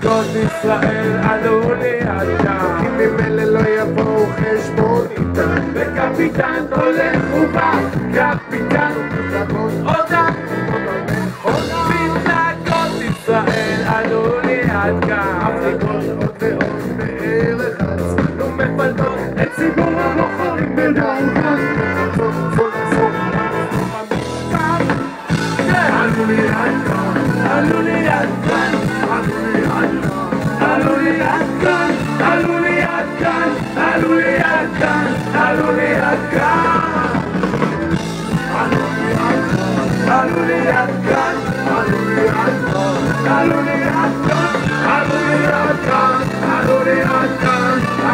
גדול ישראל עלו לאדם כי ממילא לא יבואו חשבון איתם. וקפיטן הולך ובא קפיטן עודה עוד מנהגות ישראל עלו ליד כאן אפריקות עוד ועוד בארץ ומפלגות את ציבור הבוחרים בדרכן עלו ליד כאן עלו ליד כאן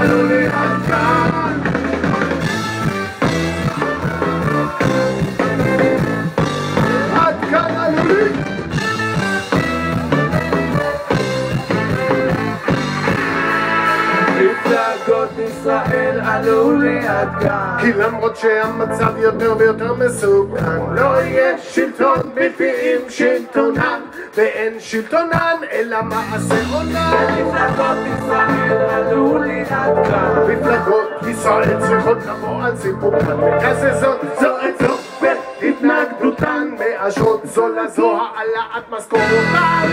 Hallelujah, עד כאן כי למרות שהמצב יותר ויותר מסוכן לא יהיה שלטון בלתי עם שלטונן. ואין שלטונן אלא מעשה עונן. מפלגות ישראל עלו לי עד כאן. מפלגות ישראל צריכות לבוא על סיפוקן. מקזזות זו את זו בהתנגדותן מאשרות זו לזו העלאת משכורותן.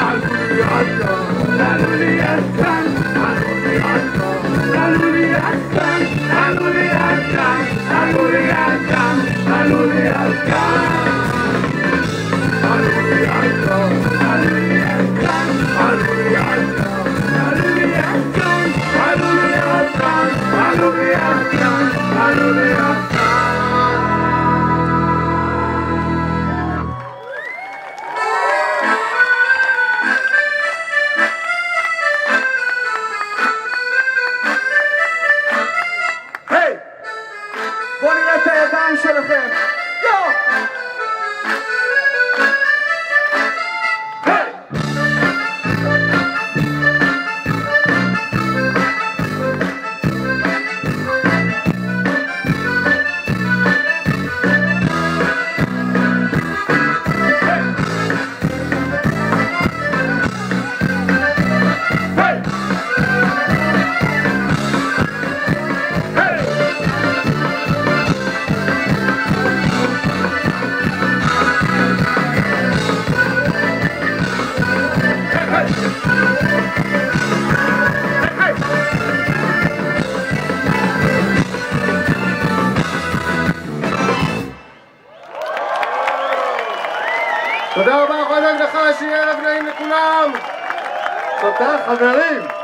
עלו לי עד כאן, עלו לי עד כאן, עלו לי עד כאן, עלו לי עד כאן, תודה רבה, חולק לך, שיהיה ערב נעים לכולם. תודה, חברים.